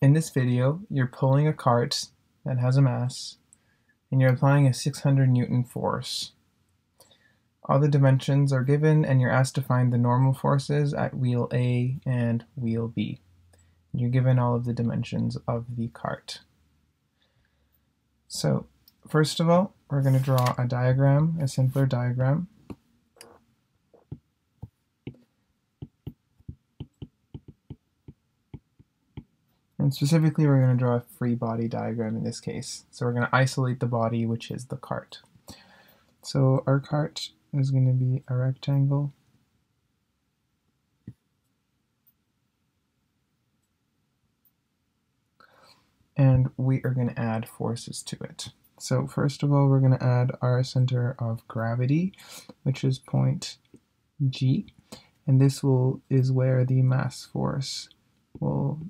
in this video, you're pulling a cart that has a mass and you're applying a 600 Newton force. All the dimensions are given and you're asked to find the normal forces at wheel A and wheel B. You're given all of the dimensions of the cart. So first of all, we're going to draw a diagram, a simpler diagram. And specifically, we're going to draw a free body diagram in this case. So we're going to isolate the body, which is the cart. So our cart is going to be a rectangle. And we are going to add forces to it. So first of all, we're going to add our center of gravity, which is point G. And this will is where the mass force will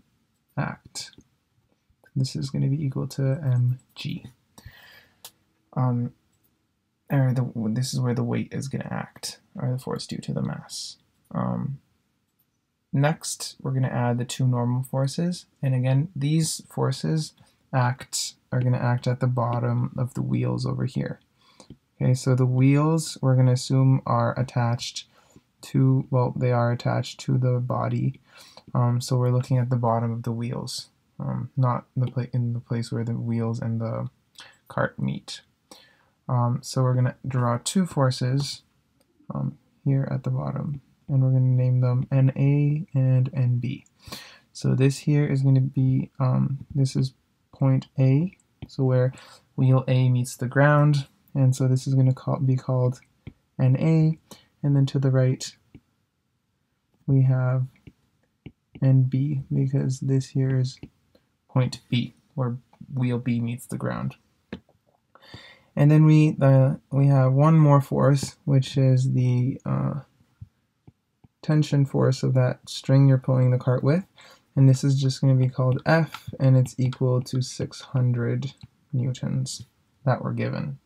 act. This is going to be equal to mg. Um, or the, this is where the weight is going to act, or the force due to the mass. Um, next, we're going to add the two normal forces, and again, these forces act are going to act at the bottom of the wheels over here. Okay, so the wheels we're going to assume are attached to, well, they are attached to the body um, so we're looking at the bottom of the wheels, um, not the in the place where the wheels and the cart meet. Um, so we're going to draw two forces um, here at the bottom, and we're going to name them NA and NB. So this here is going to be, um, this is point A, so where wheel A meets the ground, and so this is going to call, be called NA, and then to the right we have NB because this here is point B where wheel B meets the ground. And then we uh, we have one more force, which is the uh, tension force of that string you're pulling the cart with. And this is just going to be called F, and it's equal to 600 newtons that were given.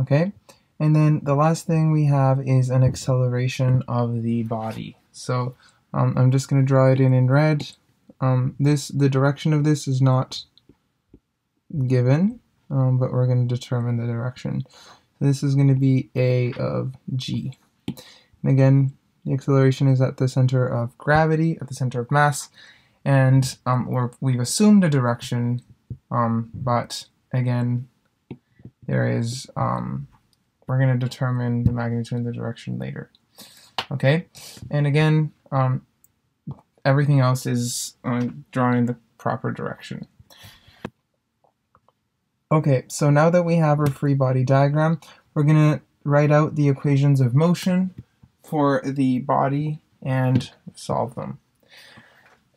Okay, and then the last thing we have is an acceleration of the body. So um, I'm just going to draw it in in red. Um, this The direction of this is not given, um, but we're going to determine the direction. this is going to be A of G. And again, the acceleration is at the center of gravity, at the center of mass, and um, we've assumed a direction, um, but again, there is, um, we're going to determine the magnitude and the direction later. Okay, and again, um, everything else is uh, the proper direction. Okay, so now that we have our free body diagram, we're going to write out the equations of motion for the body and solve them.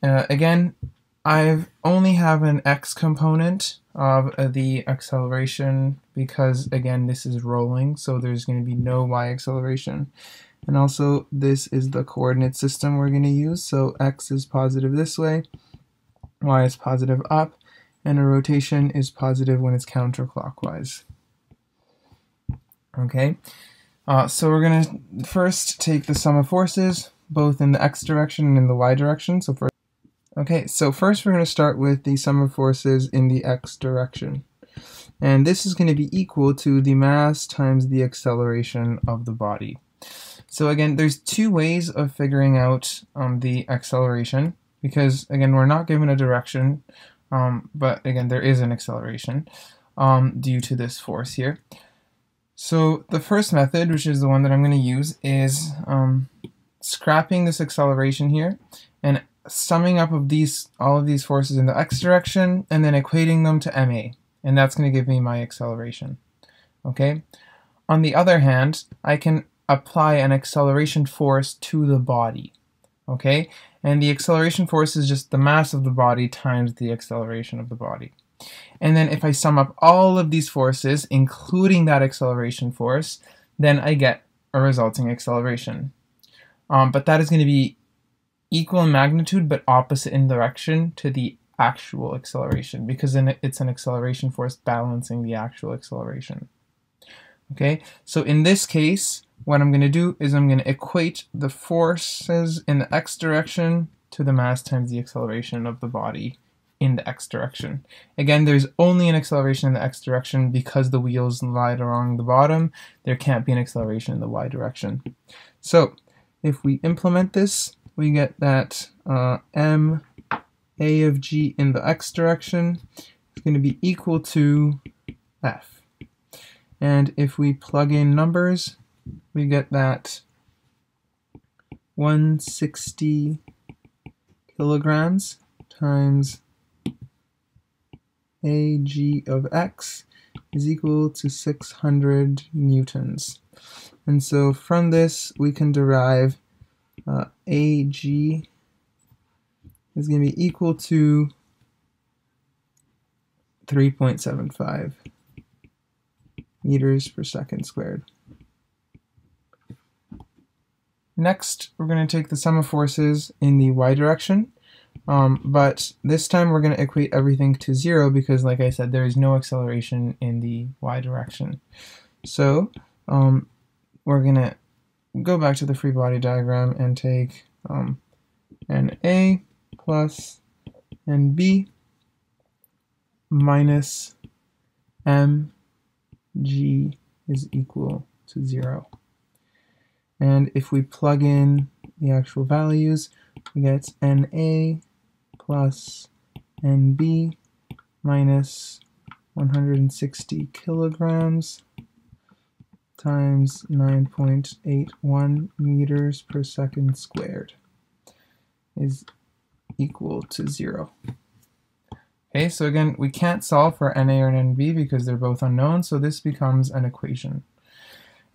Uh, again, I only have an x component of uh, the acceleration because, again, this is rolling, so there's going to be no y acceleration. And also this is the coordinate system we're going to use. So x is positive this way, y is positive up, and a rotation is positive when it's counterclockwise. Okay, uh, so we're going to first take the sum of forces, both in the x direction and in the y direction. So first, okay, so first we're going to start with the sum of forces in the x direction. And this is going to be equal to the mass times the acceleration of the body. So again, there's two ways of figuring out um, the acceleration because again, we're not given a direction, um, but again, there is an acceleration um, due to this force here. So the first method, which is the one that I'm going to use, is um, scrapping this acceleration here and summing up of these all of these forces in the x direction and then equating them to ma, and that's going to give me my acceleration. Okay. On the other hand, I can apply an acceleration force to the body. Okay? And the acceleration force is just the mass of the body times the acceleration of the body. And then if I sum up all of these forces, including that acceleration force, then I get a resulting acceleration. Um, but that is going to be equal in magnitude but opposite in direction to the actual acceleration because then it's an acceleration force balancing the actual acceleration. Okay, so in this case, what I'm going to do is I'm going to equate the forces in the x direction to the mass times the acceleration of the body in the x direction. Again, there's only an acceleration in the x direction because the wheels lie along the bottom. There can't be an acceleration in the y direction. So if we implement this, we get that uh, m a of g in the x direction is going to be equal to f. And if we plug in numbers, we get that 160 kilograms times ag of x is equal to 600 newtons. And so from this, we can derive uh, ag is going to be equal to 3.75 meters per second squared. Next, we're going to take the sum of forces in the y direction, um, but this time we're going to equate everything to zero because, like I said, there is no acceleration in the y direction. So um, we're going to go back to the free body diagram and take um, NA plus NB minus mg is equal to 0. And if we plug in the actual values, we get Na plus Nb minus 160 kilograms times 9.81 meters per second squared is equal to 0. Okay, so again, we can't solve for NA or NB because they're both unknown, so this becomes an equation.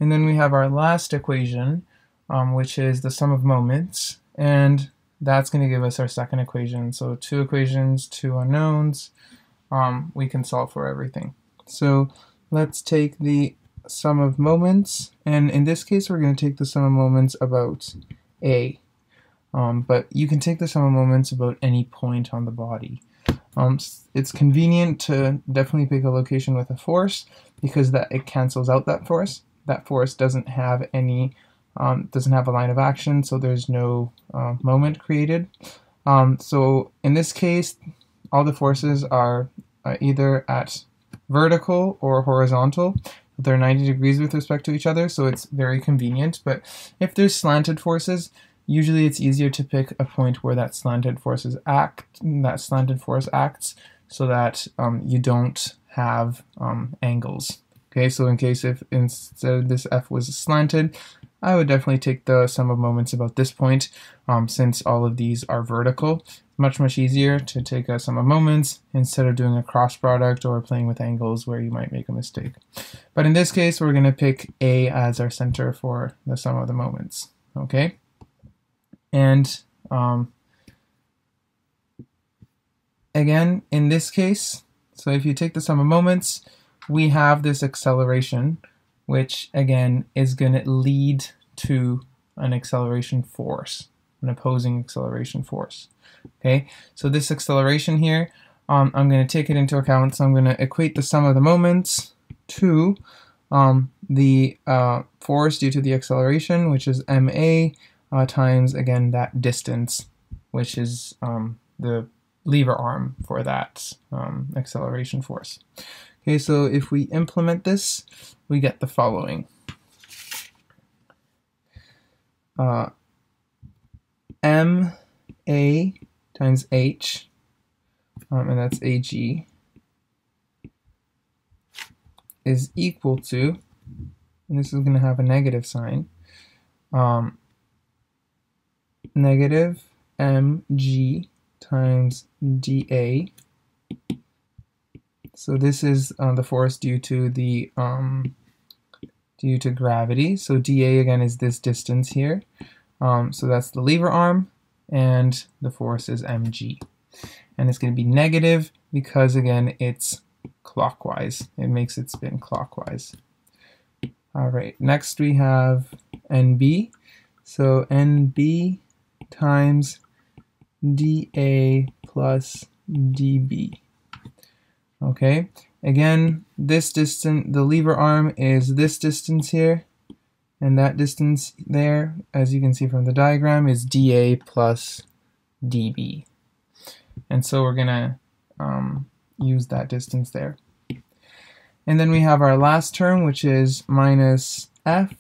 And then we have our last equation, um, which is the sum of moments, and that's going to give us our second equation. So two equations, two unknowns, um, we can solve for everything. So let's take the sum of moments, and in this case we're going to take the sum of moments about A. Um, but you can take the sum of moments about any point on the body. Um, it's convenient to definitely pick a location with a force because that it cancels out that force. That force doesn't have any, um, doesn't have a line of action, so there's no uh, moment created. Um, so in this case, all the forces are uh, either at vertical or horizontal. They're 90 degrees with respect to each other, so it's very convenient. But if there's slanted forces, usually it's easier to pick a point where that slanted forces act, that slanted force acts, so that um, you don't have um, angles. Okay, so in case if instead this f was slanted, I would definitely take the sum of moments about this point, um, since all of these are vertical. Much, much easier to take a sum of moments instead of doing a cross product or playing with angles where you might make a mistake. But in this case, we're going to pick A as our center for the sum of the moments. Okay? And um, again, in this case, so if you take the sum of moments, we have this acceleration, which again is going to lead to an acceleration force, an opposing acceleration force. Okay, so this acceleration here, um, I'm going to take it into account, so I'm going to equate the sum of the moments to um, the uh, force due to the acceleration, which is ma, uh, times, again, that distance, which is um, the lever arm for that um, acceleration force. Okay, so if we implement this, we get the following. Uh, M A times H, um, and that's AG, is equal to, and this is going to have a negative sign, um, negative mg times dA. So this is uh, the force due to the um, due to gravity. So dA again is this distance here. Um, so that's the lever arm, and the force is mg. And it's going to be negative because again it's clockwise. It makes it spin clockwise. All right, next we have NB. So NB times dA plus dB. Okay, again, this distance, the lever arm is this distance here, and that distance there, as you can see from the diagram, is dA plus dB. And so we're gonna um, use that distance there. And then we have our last term, which is minus f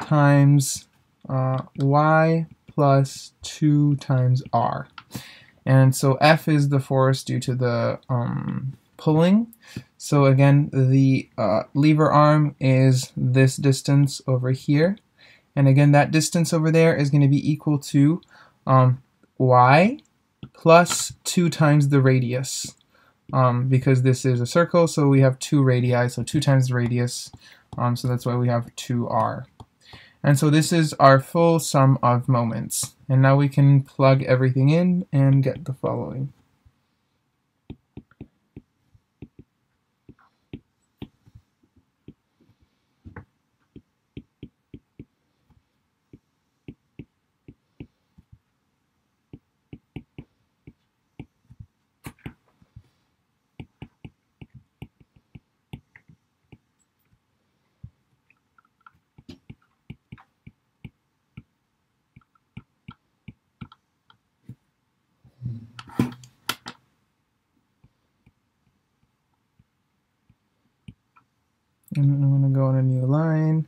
times uh, y plus 2 times r. And so F is the force due to the um, pulling. So again, the uh, lever arm is this distance over here. And again, that distance over there is going to be equal to um, y plus 2 times the radius. Um, because this is a circle, so we have two radii, so 2 times the radius. Um, so that's why we have 2r. And so this is our full sum of moments. And now we can plug everything in and get the following. And I'm going to go on a new line.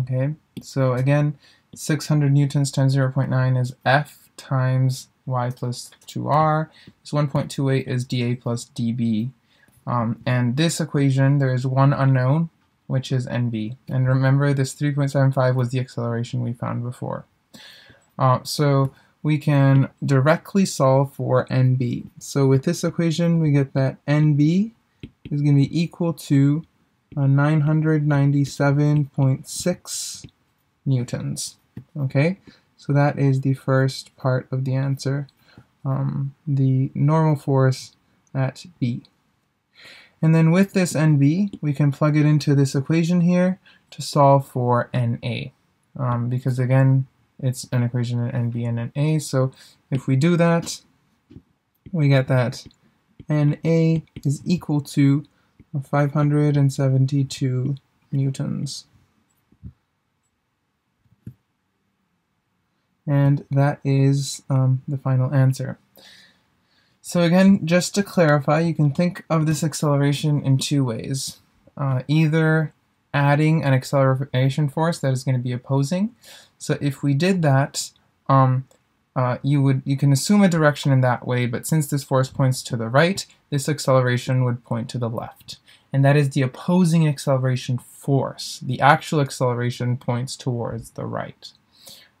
Okay, so again, 600 newtons times 0.9 is F times y plus 2r. This 1.28 is dA plus dB. Um, and this equation, there is one unknown, which is nb. And remember, this 3.75 was the acceleration we found before. Uh, so we can directly solve for nb. So with this equation, we get that nb is going to be equal to uh, 997.6 newtons. Okay, so that is the first part of the answer, um, the normal force at B. And then with this NB, we can plug it into this equation here to solve for NA. Um, because again, it's an equation in NB and NA. So if we do that, we get that NA is equal to 572 newtons. And that is um, the final answer. So again, just to clarify, you can think of this acceleration in two ways. Uh, either adding an acceleration force that is going to be opposing. So if we did that, um, uh, you would you can assume a direction in that way, but since this force points to the right, this acceleration would point to the left. And that is the opposing acceleration force. The actual acceleration points towards the right.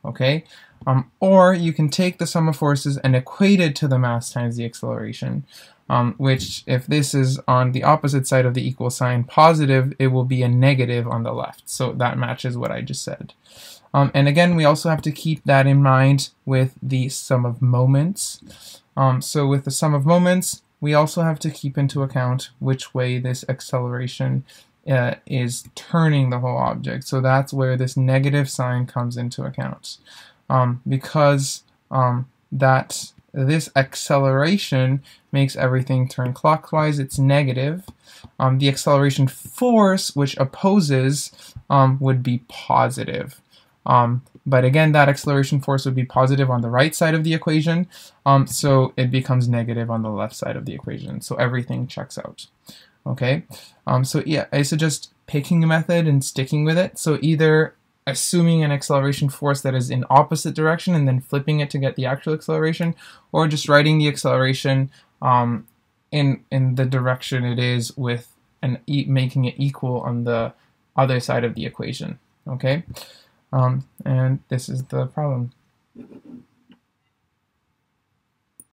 Okay, um, or you can take the sum of forces and equate it to the mass times the acceleration, um, which if this is on the opposite side of the equal sign positive, it will be a negative on the left. So that matches what I just said. Um, and again, we also have to keep that in mind with the sum of moments. Um, so with the sum of moments, we also have to keep into account which way this acceleration uh, is turning the whole object. So that's where this negative sign comes into account um, because um, that this acceleration makes everything turn clockwise. It's negative. Um, the acceleration force, which opposes, um, would be positive. Um, but again, that acceleration force would be positive on the right side of the equation, um, so it becomes negative on the left side of the equation. So everything checks out. Okay, so yeah, I suggest picking a method and sticking with it. So either assuming an acceleration force that is in opposite direction and then flipping it to get the actual acceleration, or just writing the acceleration um, in in the direction it is with and e making it equal on the other side of the equation. Okay, um, and this is the problem.